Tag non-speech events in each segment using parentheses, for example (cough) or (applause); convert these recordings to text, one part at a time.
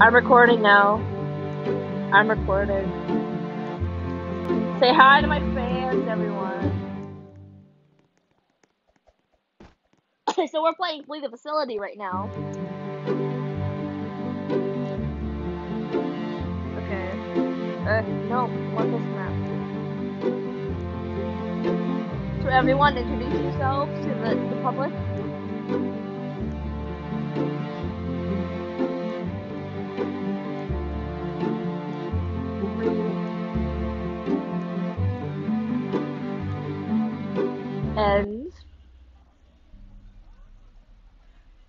I'm recording now. I'm recording. Say hi to my fans, everyone. Okay, (coughs) so we're playing Flee the Facility right now. Okay. Uh, no, what this map? So everyone introduce yourselves to the, the public.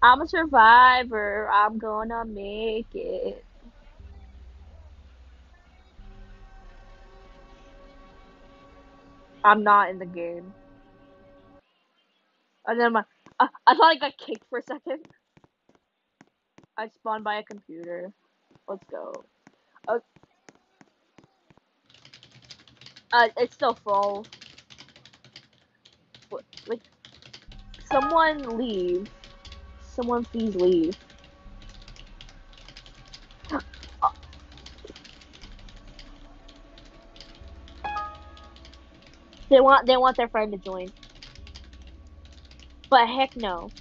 I'm a survivor. I'm gonna make it. I'm not in the game. And then my, I, I thought I got kicked for a second. I spawned by a computer. Let's go. Uh, uh it's still full. Like, someone leave. Someone please leave. They want they want their friend to join. But heck no.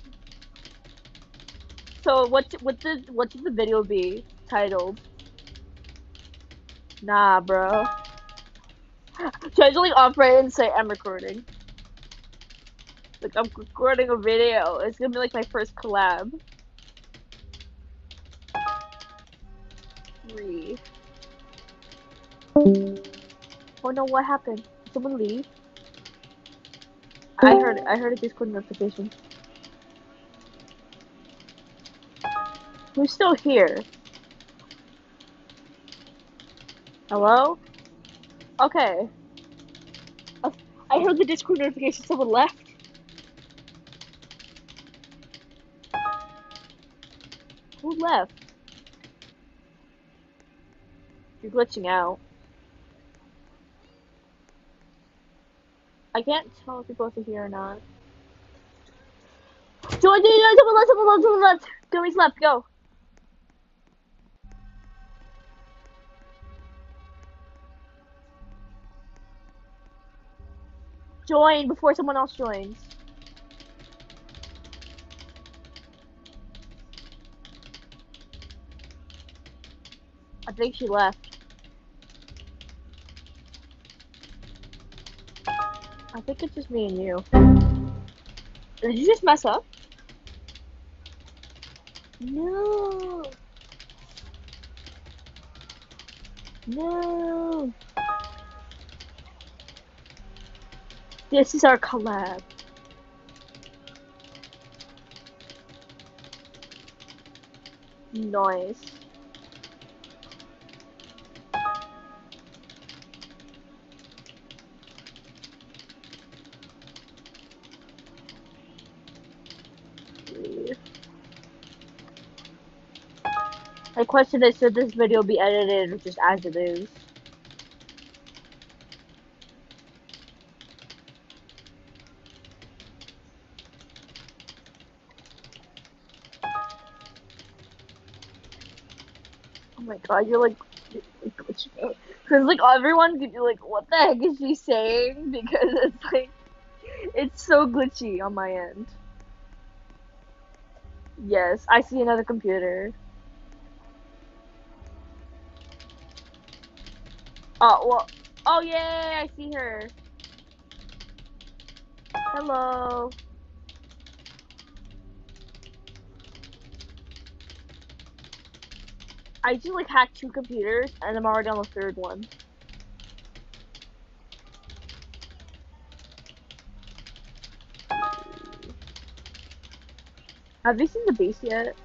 So what what did what should the video be titled? Nah, bro. (laughs) Should I just like operate and say I'm recording? Like I'm recording a video. It's gonna be like my first collab. Three. Oh no, what happened? Did someone leave? I heard I heard a Discord notification. Who's still here? Hello? Okay. I heard the Discord notification someone left. Who left? You're glitching out. I can't tell if you're both are here or not. The someone left, someone left, someone left. Gummies left, go. Join before someone else joins. I think she left. I think it's just me and you. Did you just mess up? No. No. This is our collab. Nice. Question is, should this video be edited just as it is? Oh my god, you're like, you're like glitching out. Cause like everyone could be like, what the heck is she saying? (laughs) Because it's like, it's so glitchy on my end. Yes, I see another computer. Oh, well, oh yeah, I see her. Hello. I just like hacked two computers and I'm already on the third one. Have you seen the base yet?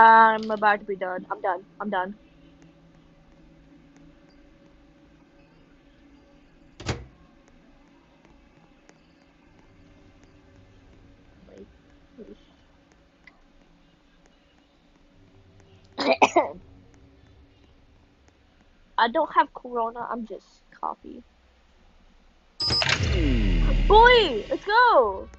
I'm about to be done. I'm done. I'm done. (coughs) I don't have corona, I'm just coffee. Boy, let's go!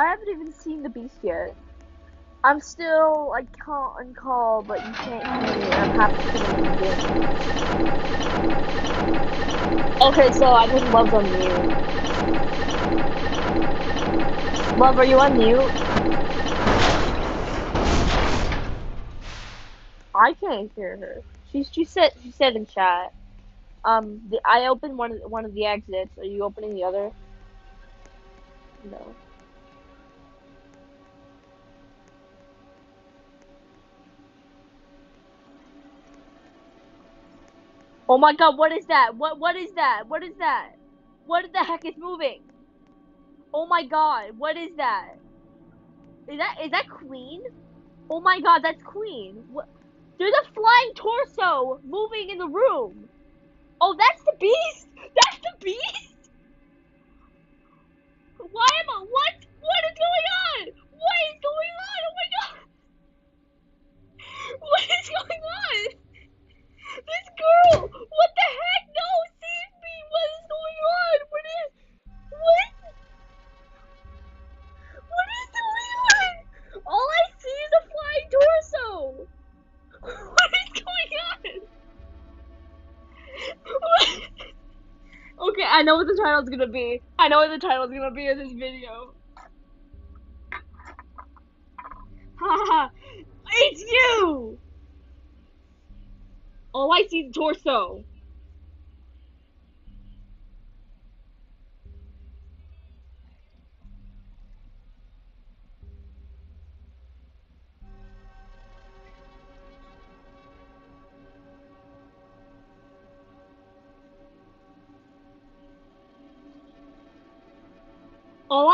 I haven't even seen the beast yet. I'm still can't uncall, but you can't hear me. I'm happy to see you Okay, so I think Love's on mute. Love, are you on mute? I can't hear her. She she said she said in chat. Um, the, I opened one of one of the exits. Are you opening the other? No. Oh my god, what is that? What what is that? What is that? What the heck is moving? Oh my god, what is that? Is that is that Queen? Oh my god, that's Queen. What? There's a flying torso moving in the room. Oh, that's the beast. That's the beast. Why am I? What? What is going on? What is going on? Oh my god. (laughs) What is going on? The title's gonna be. I know what the title's gonna be of this video. Haha! (laughs) it's you! All I see is torso.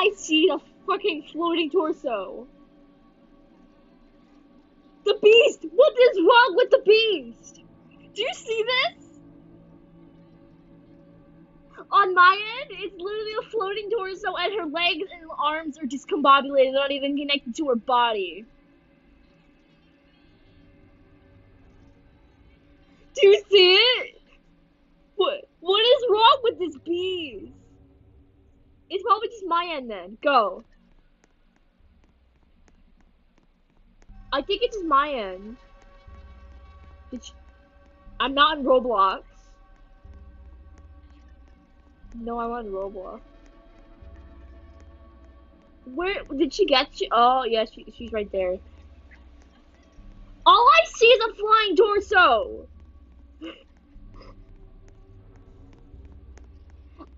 I see a fucking floating torso. The beast! What is wrong with the beast? Do you see this? On my end, it's literally a floating torso, and her legs and arms are discombobulated, not even connected to her body. Do you see it? What? What is wrong with this beast? It's probably just my end then. Go. I think it's just my end. I'm not in Roblox. No, I'm on Roblox. Where did she get you? Oh, yeah, she, she's right there. All I see is a flying torso.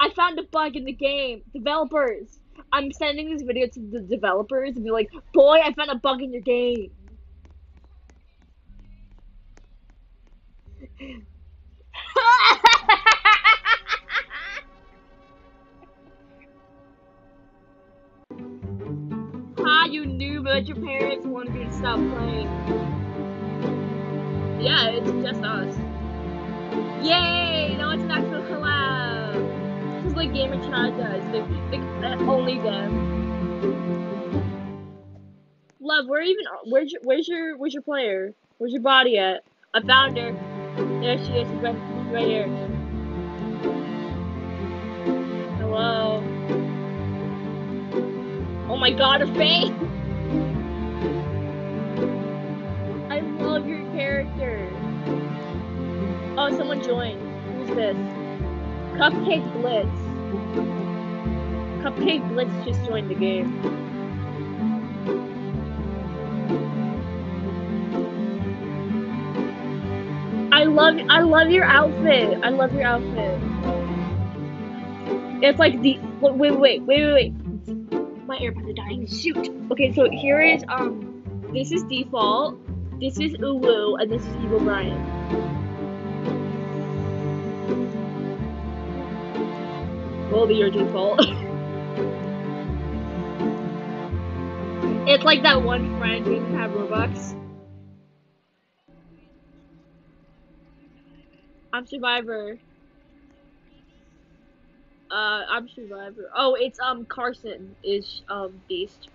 I found a bug in the game. Developers, I'm sending this video to the developers and be like, boy, I found a bug in your game. (laughs) Hi, you knew but your parents wanted you to stop playing. Yeah, it's just us. Yay! Like Gamer Chat does. They, they, only them. Love, where even where's your where's your where's your player? Where's your body at? I found her. There she is. She's right, she's right here. Hello. Oh my god, her face! I love your character. Oh, someone joined. Who's this? Cupcake Blitz. Cupcake Blitz just joined the game. I love I love your outfit. I love your outfit. It's like the wait wait wait wait wait. My AirPods are dying. Shoot. Okay, so here is um this is default. This is Uwu and this is Evil Brian. Will be your default. it's like that one friend who doesn't have Robux. I'm Survivor. Uh, I'm Survivor. Oh, it's um Carson is um Beast.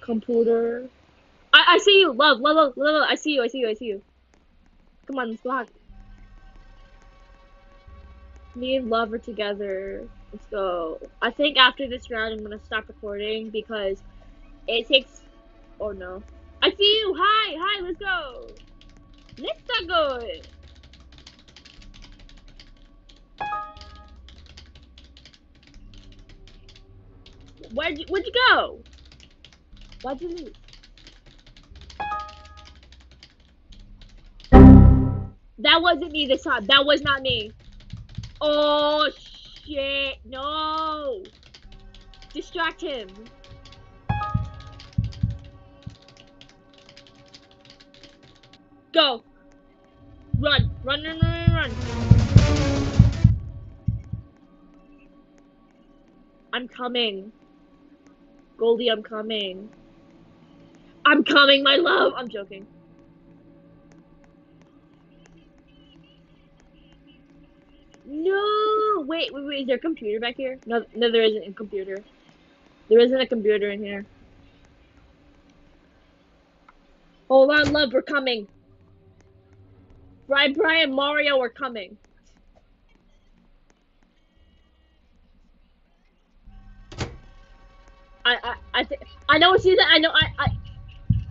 Computer. I I see you. Love, love, love, love. I see you. I see you. I see you. Come on, let's go. Me and Love are together. Let's go. I think after this round, I'm gonna stop recording because it takes. Oh no. I see you. Hi, hi. Let's go. Let's go. Where'd you, where'd you go? Why'd you leave? That wasn't me this time. That was not me. Oh shit! No! Distract him. Go! Run! Run, run, run, run! I'm coming. Goldie, I'm coming. I'm coming, my love! I'm joking. No! Wait, wait, wait, is there a computer back here? No, no, there isn't a computer. There isn't a computer in here. Hold on, love, we're coming. Brian, Brian, Mario we're coming. I, I, I, I know, see that, I know, I, I,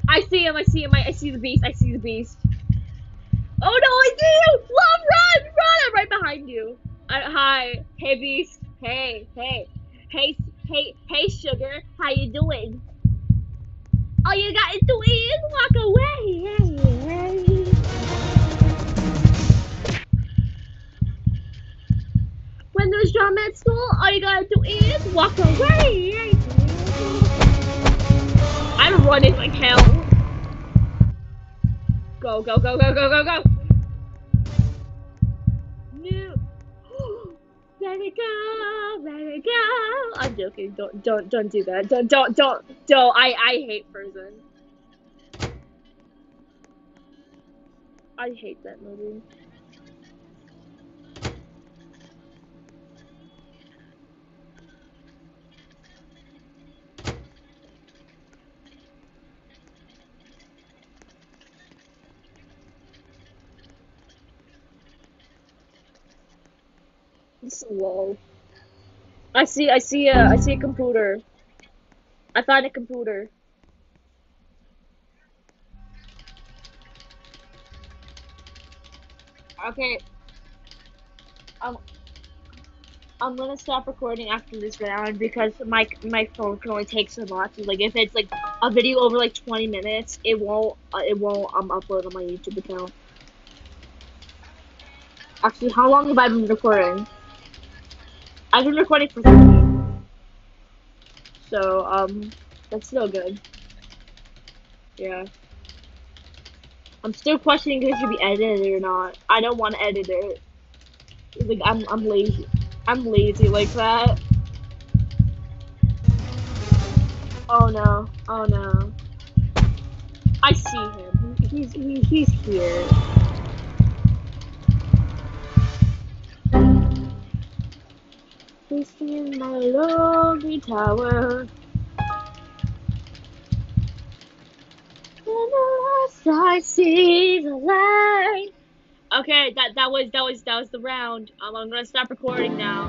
I see him, I see him, I, I see the beast, I see the beast. Oh no, I see you! Love, run, run! I'm right behind you. I, hi, hey beast, hey, hey, hey, hey, hey sugar, how you doing? All you got to do is walk away. When there's drama at school, all you gotta do is walk away. I'm running like hell. Go, go, go, go, go, go, go. No. Let it go, let it go. I'm joking. Don't, don't, don't do that. Don't, don't, don't, don't. I, I hate Frozen. I hate that movie. Low. I see, I see a, I see a computer. I found a computer. Okay. Um, I'm gonna stop recording after this round because my my phone can only take so much. Like if it's like a video over like 20 minutes, it won't uh, it won't um upload on my YouTube account. Actually, how long have I been recording? I've been recording for So um, that's still good. Yeah. I'm still questioning if it should be edited or not. I don't want to edit it. Like I'm I'm lazy. I'm lazy like that. Oh no. Oh no. I see him. He's he, he's here. He's in my lonely tower. I see the light. Okay, that that was that was that was the round. Um, I'm gonna stop recording now.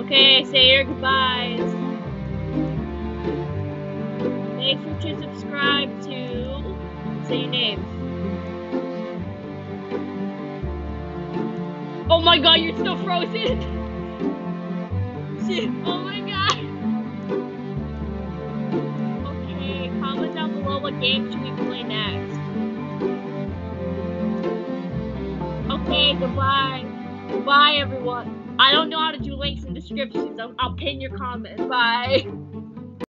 Okay, say your goodbyes. Make sure to subscribe to say your names. Oh my god, you're still frozen! Shit, oh my god! Okay, comment down below what game should we play next. Okay, goodbye. Goodbye, everyone. I don't know how to do links and descriptions. I'll, I'll pin your comment. Bye.